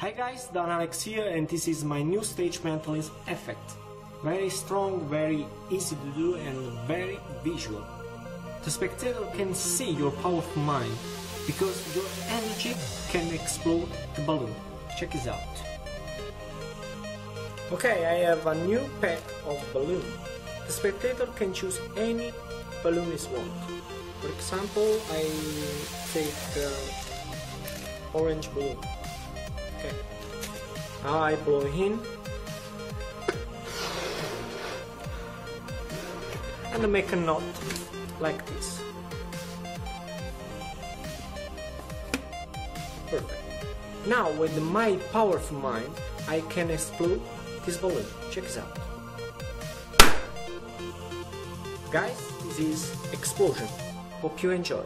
Hi guys, Dan Alex here and this is my new stage mentalism effect. Very strong, very easy to do and very visual. The spectator can see your powerful mind because your energy can explode the balloon. Check this out. Okay, I have a new pack of balloon. The spectator can choose any balloon is want. For example, I take uh, orange balloon. Okay. Now I blow in. And make a knot like this. Perfect. Now with my powerful mind, I can explode this balloon. Check this out. Guys, this is Explosion. Hope you enjoy.